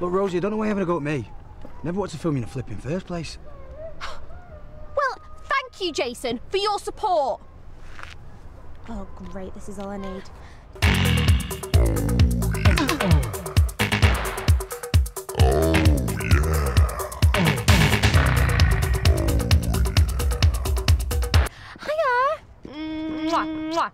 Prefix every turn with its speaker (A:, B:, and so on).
A: Look, Rosie, I don't know why you're having a go at me. Never watched a film in a flipping first place.
B: Well, thank you, Jason, for your support. Oh, great. This is all I need. Mwah, mwah.